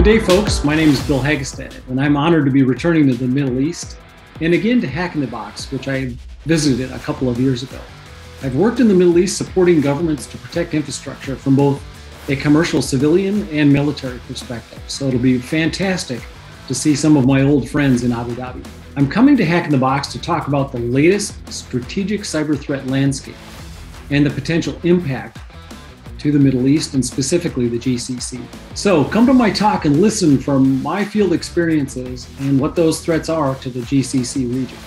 Good day, folks. My name is Bill Hagestad, and I'm honored to be returning to the Middle East and again to Hack in the Box, which I visited a couple of years ago. I've worked in the Middle East supporting governments to protect infrastructure from both a commercial, civilian, and military perspective. So it'll be fantastic to see some of my old friends in Abu Dhabi. I'm coming to Hack in the Box to talk about the latest strategic cyber threat landscape and the potential impact to the Middle East and specifically the GCC. So come to my talk and listen from my field experiences and what those threats are to the GCC region.